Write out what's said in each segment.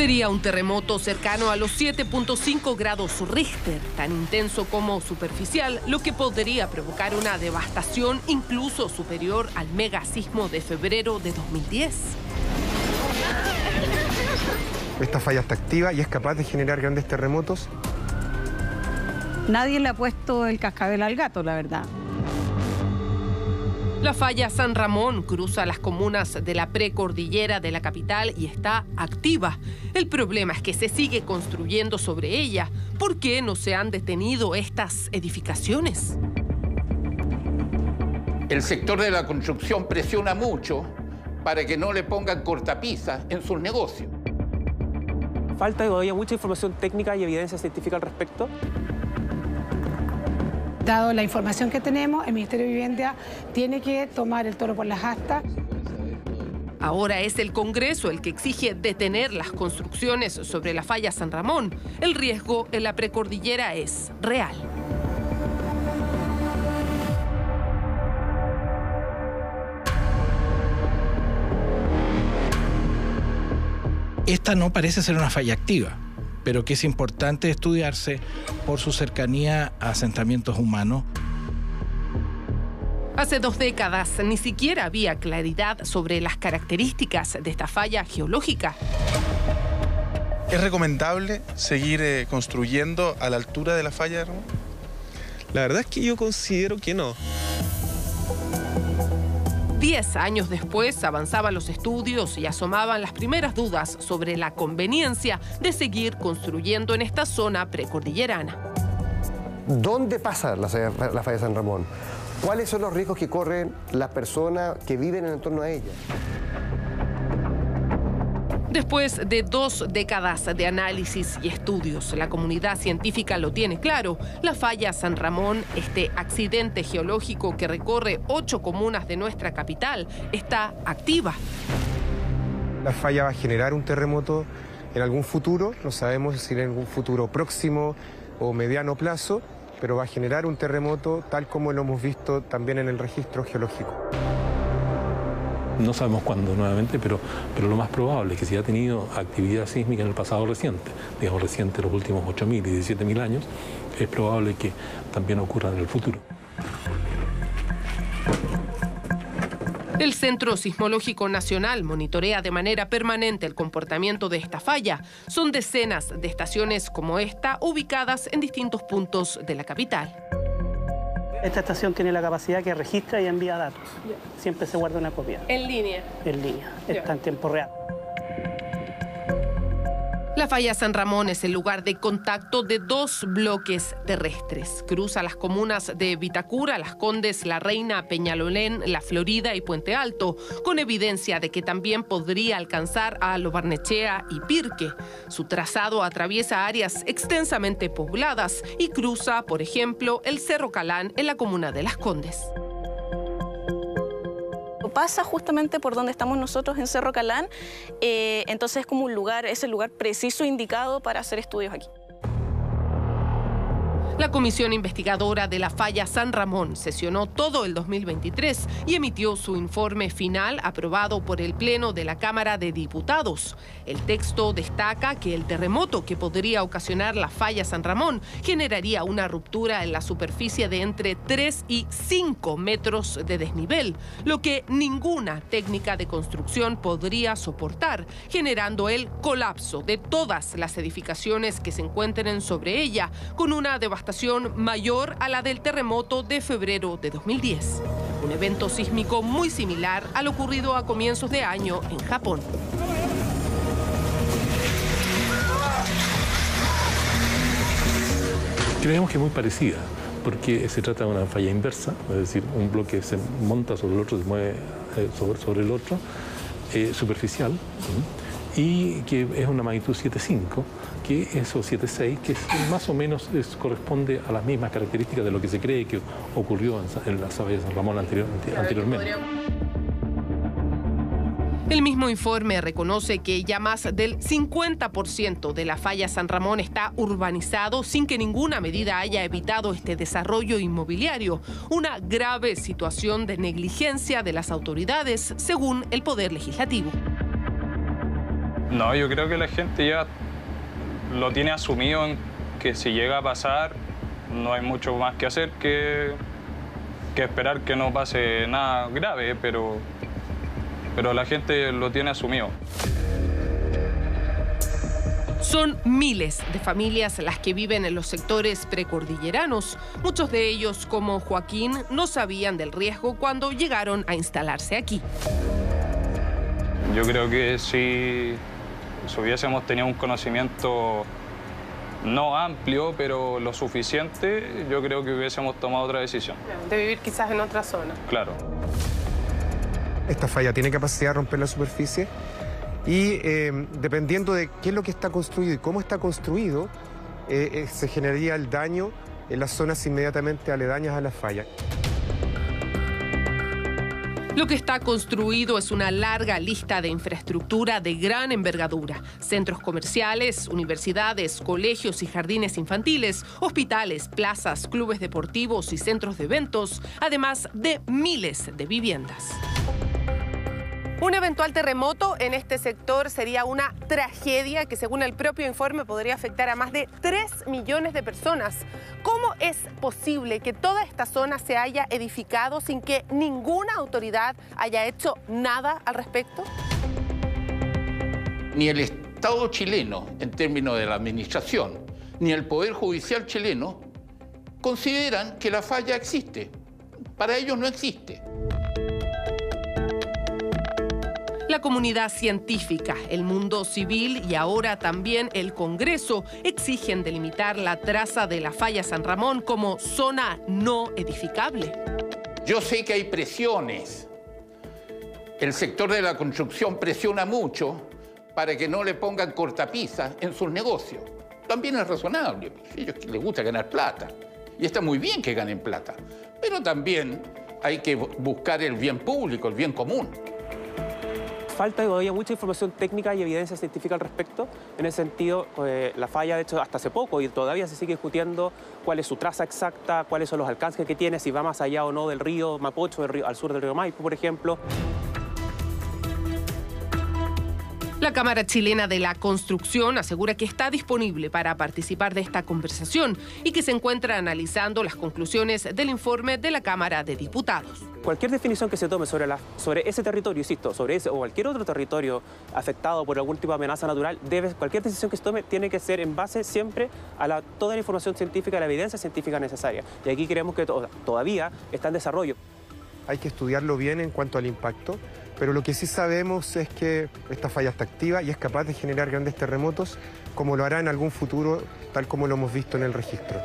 Sería un terremoto cercano a los 7.5 grados Richter, tan intenso como superficial, lo que podría provocar una devastación incluso superior al mega sismo de febrero de 2010. Esta falla está activa y es capaz de generar grandes terremotos. Nadie le ha puesto el cascabel al gato, la verdad. La falla San Ramón cruza las comunas de la precordillera de la capital y está activa. El problema es que se sigue construyendo sobre ella. ¿Por qué no se han detenido estas edificaciones? El sector de la construcción presiona mucho para que no le pongan cortapisas en sus negocios. Falta todavía mucha información técnica y evidencia científica al respecto. Dado la información que tenemos, el Ministerio de Vivienda tiene que tomar el toro por las astas. Ahora es el Congreso el que exige detener las construcciones sobre la falla San Ramón. El riesgo en la precordillera es real. Esta no parece ser una falla activa pero que es importante estudiarse por su cercanía a asentamientos humanos. Hace dos décadas ni siquiera había claridad sobre las características de esta falla geológica. ¿Es recomendable seguir eh, construyendo a la altura de la falla? La verdad es que yo considero que no. Diez años después avanzaban los estudios y asomaban las primeras dudas sobre la conveniencia de seguir construyendo en esta zona precordillerana. ¿Dónde pasa la, la falla San Ramón? ¿Cuáles son los riesgos que corren las personas que viven en torno a ella? Después de dos décadas de análisis y estudios, la comunidad científica lo tiene claro. La falla San Ramón, este accidente geológico que recorre ocho comunas de nuestra capital, está activa. La falla va a generar un terremoto en algún futuro, no sabemos si en algún futuro próximo o mediano plazo, pero va a generar un terremoto tal como lo hemos visto también en el registro geológico. No sabemos cuándo nuevamente, pero, pero lo más probable es que si ha tenido actividad sísmica en el pasado reciente, digamos reciente los últimos 8.000 y 17.000 años, es probable que también ocurra en el futuro. El Centro Sismológico Nacional monitorea de manera permanente el comportamiento de esta falla. Son decenas de estaciones como esta ubicadas en distintos puntos de la capital. Esta estación tiene la capacidad que registra y envía datos. Siempre se guarda una copia. En línea. En línea. Está en tiempo real. La falla San Ramón es el lugar de contacto de dos bloques terrestres. Cruza las comunas de Vitacura, Las Condes, La Reina, Peñalolén, La Florida y Puente Alto, con evidencia de que también podría alcanzar a Lobarnechea y Pirque. Su trazado atraviesa áreas extensamente pobladas y cruza, por ejemplo, el Cerro Calán en la comuna de Las Condes pasa justamente por donde estamos nosotros en Cerro Calán, eh, entonces es como un lugar, es el lugar preciso indicado para hacer estudios aquí. La comisión investigadora de la falla San Ramón sesionó todo el 2023 y emitió su informe final aprobado por el Pleno de la Cámara de Diputados. El texto destaca que el terremoto que podría ocasionar la falla San Ramón generaría una ruptura en la superficie de entre 3 y 5 metros de desnivel, lo que ninguna técnica de construcción podría soportar, generando el colapso de todas las edificaciones que se encuentren sobre ella, con una devastación mayor a la del terremoto de febrero de 2010. Un evento sísmico muy similar al ocurrido a comienzos de año en Japón. Creemos que es muy parecida, porque se trata de una falla inversa, es decir, un bloque se monta sobre el otro, se mueve eh, sobre, el otro, eh, superficial, y que es una magnitud 7.5 que eso 7.6, que más o menos corresponde a las mismas características de lo que se cree que ocurrió en, la Sabana de San Ramón anteriormente. El mismo informe reconoce que ya más del 50% de la falla San Ramón está urbanizado sin que ninguna medida haya evitado este desarrollo inmobiliario, una grave situación de negligencia de las autoridades según el Poder Legislativo. No, yo creo que la gente ya lo tiene asumido en que si llega a pasar, no hay mucho más que hacer que, que esperar que no pase nada grave, pero, pero la gente lo tiene asumido. Son miles de familias las que viven en los sectores precordilleranos. Muchos de ellos, como Joaquín, no sabían del riesgo cuando llegaron a instalarse aquí. Yo creo que si, si hubiésemos tenido un conocimiento no amplio, pero lo suficiente, yo creo que hubiésemos tomado otra decisión. De vivir quizás en otra zona. Claro. Esta falla tiene capacidad de romper la superficie y eh, dependiendo de qué es lo que está construido y cómo está construido, eh, eh, se generaría el daño en las zonas inmediatamente aledañas a la falla. Lo que está construido es una larga lista de infraestructura de gran envergadura. Centros comerciales, universidades, colegios y jardines infantiles, hospitales, plazas, clubes deportivos y centros de eventos, además de miles de viviendas. Un eventual terremoto en este sector sería una tragedia que según el propio informe podría afectar a más de 3 millones de personas. ¿Cómo es posible que toda esta zona se haya edificado sin que ninguna autoridad haya hecho nada al respecto? Ni el Estado chileno, en términos de la administración, ni el Poder Judicial chileno consideran que la falla existe. Para ellos no existe. La comunidad científica, el mundo civil y ahora también el Congreso exigen delimitar la traza de la falla San Ramón como zona no edificable. Yo sé que hay presiones. El sector de la construcción presiona mucho para que no le pongan cortapisas en sus negocios. También es razonable, a ellos les gusta ganar plata. Y está muy bien que ganen plata. Pero también hay que buscar el bien público, el bien común falta todavía mucha información técnica y evidencia científica al respecto. En ese sentido, eh, la falla, de hecho, hasta hace poco y todavía se sigue discutiendo cuál es su traza exacta, cuáles son los alcances que tiene, si va más allá o no del río Mapocho, al sur del río Maipo, por ejemplo. La Cámara Chilena de la Construcción asegura que está disponible para participar de esta conversación y que se encuentra analizando las conclusiones del informe de la Cámara de Diputados. Cualquier definición que se tome sobre, sobre ese territorio, insisto, sobre ese o cualquier otro territorio afectado por algún tipo de amenaza natural, debe, cualquier decisión que se tome tiene que ser en base siempre a toda la información científica, la evidencia científica necesaria. Y aquí creemos que todavía está en desarrollo. Hay que estudiarlo bien en cuanto al impacto pero lo que sí sabemos es que esta falla está activa y es capaz de generar grandes terremotos, como lo hará en algún futuro, tal como lo hemos visto en el registro.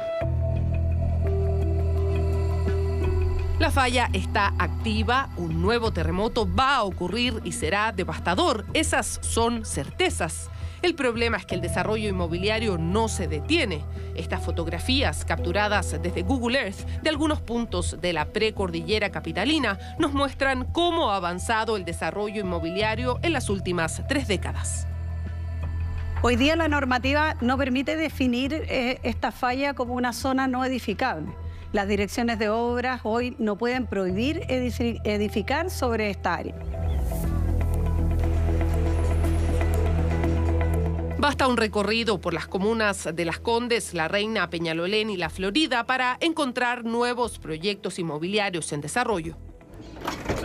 La falla está activa, un nuevo terremoto va a ocurrir y será devastador. Esas son certezas. El problema es que el desarrollo inmobiliario no se detiene. Estas fotografías capturadas desde Google Earth de algunos puntos de la precordillera capitalina nos muestran cómo ha avanzado el desarrollo inmobiliario en las últimas tres décadas. Hoy día la normativa no permite definir eh, esta falla como una zona no edificable. Las direcciones de obras hoy no pueden prohibir edificar sobre esta área. Basta un recorrido por las comunas de Las Condes, La Reina, Peñalolén y La Florida para encontrar nuevos proyectos inmobiliarios en desarrollo.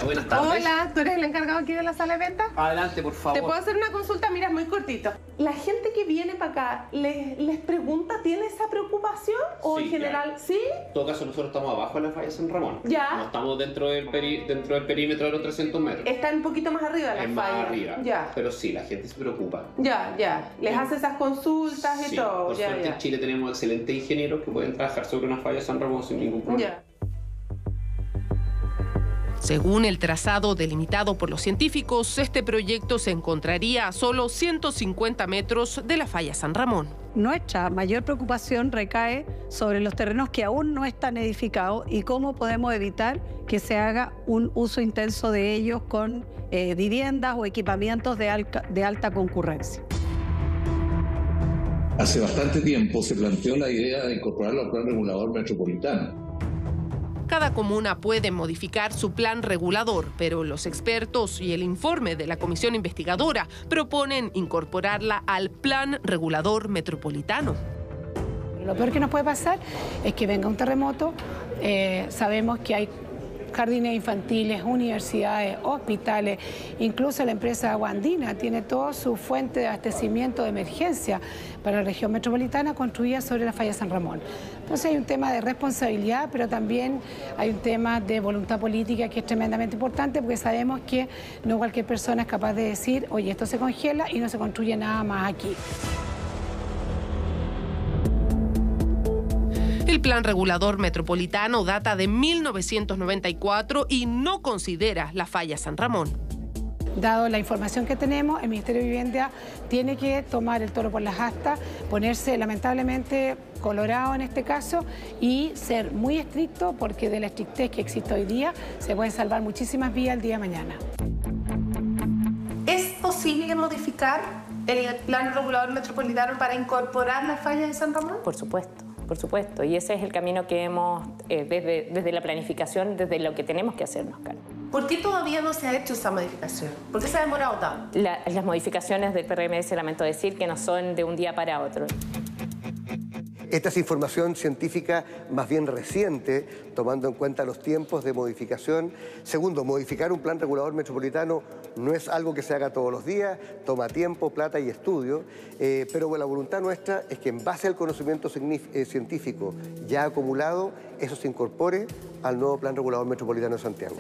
Hola, buenas tardes. Hola, ¿tú eres el encargado aquí de la sala de venta? Adelante, por favor. ¿Te puedo hacer una consulta? Mira, es muy cortito. ¿La gente que viene para acá les, les pregunta, tiene esa preocupación? ¿O en general, sí? En todo caso, nosotros estamos abajo de la falla San Ramón. Ya. No estamos dentro del, dentro del perímetro de los 300 metros. Están un poquito más arriba de la es falla. más arriba. Ya. Pero sí, la gente se preocupa. Ya, ya. Les hace esas consultas y todo. Por ya, suerte ya. en Chile tenemos excelentes ingenieros que pueden trabajar sobre una falla San Ramón sin ningún problema. Ya. Según el trazado delimitado por los científicos, este proyecto se encontraría a solo 150 metros de la falla San Ramón. Nuestra mayor preocupación recae sobre los terrenos que aún no están edificados y cómo podemos evitar que se haga un uso intenso de ellos con eh, viviendas o equipamientos de, alca- de alta concurrencia. Hace bastante tiempo se planteó la idea de incorporarlo al plan regulador metropolitano. Cada comuna puede modificar su plan regulador, pero los expertos y el informe de la comisión investigadora proponen incorporarla al plan regulador metropolitano. Lo peor que nos puede pasar es que venga un terremoto. Eh, sabemos que hay jardines infantiles, universidades, hospitales, incluso la empresa Aguandina tiene toda su fuente de abastecimiento de emergencia para la región metropolitana construida sobre la falla San Ramón. Entonces hay un tema de responsabilidad, pero también hay un tema de voluntad política que es tremendamente importante porque sabemos que no cualquier persona es capaz de decir, oye, esto se congela y no se construye nada más aquí. El plan regulador metropolitano data de 1994 y no considera la falla San Ramón. Dado la información que tenemos, el Ministerio de Vivienda tiene que tomar el toro por las astas, ponerse lamentablemente colorado en este caso y ser muy estricto porque de la estrictez que existe hoy día se pueden salvar muchísimas vías el día de mañana. ¿Es posible modificar el plan regulador metropolitano para incorporar la falla de San Ramón? Por supuesto por supuesto. Y ese es el camino que hemos, eh, desde, desde la planificación, desde lo que tenemos que hacernos cargo. ¿Por qué todavía no se ha hecho esa modificación? ¿Por qué se ha demorado tanto? las modificaciones del PRMS, lamento decir, que no son de un día para otro. Esta es información científica más bien reciente, tomando en cuenta los tiempos de modificación. Segundo, modificar un plan regulador metropolitano no es algo que se haga todos los días, toma tiempo, plata y estudio, eh, pero la voluntad nuestra es que en base al conocimiento eh, científico ya acumulado, eso se incorpore al nuevo plan regulador metropolitano de Santiago.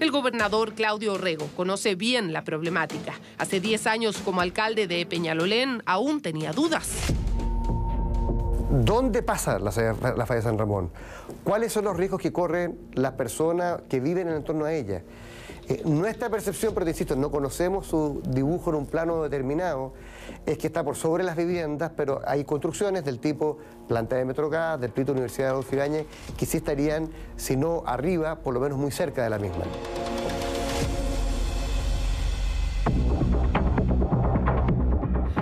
El gobernador Claudio Orrego conoce bien la problemática. Hace 10 años como alcalde de Peñalolén aún tenía dudas. ¿Dónde pasa la, falla San Ramón? ¿Cuáles son los riesgos que corren las personas que viven en el entorno a ella? Eh, nuestra percepción, pero te insisto, no conocemos su dibujo en un plano determinado, es que está por sobre las viviendas, pero hay construcciones del tipo planta de Metrogas, del Plito Universidad de Adolfo que sí estarían, si no arriba, por lo menos muy cerca de la misma.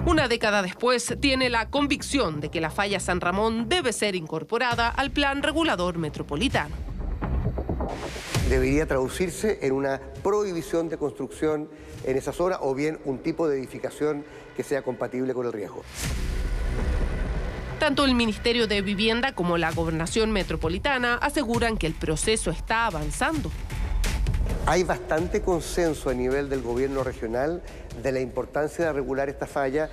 Una década después, tiene la convicción de que la falla San Ramón debe ser incorporada al plan regulador metropolitano. Debería traducirse en una prohibición de construcción en esa zona o bien un tipo de edificación que sea compatible con el riesgo. Tanto el Ministerio de Vivienda como la Gobernación Metropolitana aseguran que el proceso está avanzando. Hay bastante consenso a nivel del gobierno regional de la importancia de regular esta falla.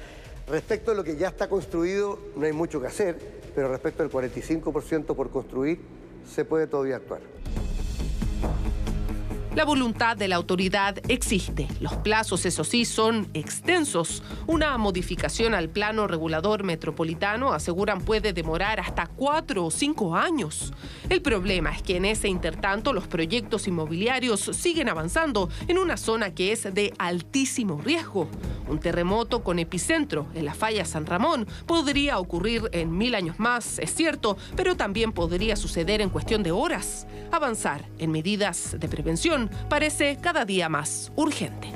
Respecto a lo que ya está construido, no hay mucho que hacer, pero respecto al 45% por construir, se puede todavía actuar. La voluntad de la autoridad existe. Los plazos, eso sí, son extensos. Una modificación al plano regulador metropolitano, aseguran, puede demorar hasta cuatro o cinco años. El problema es que en ese intertanto los proyectos inmobiliarios siguen avanzando en una zona que es de altísimo riesgo. Un terremoto con epicentro en la falla San Ramón podría ocurrir en mil años más, es cierto, pero también podría suceder en cuestión de horas. Avanzar en medidas de prevención parece cada día más urgente.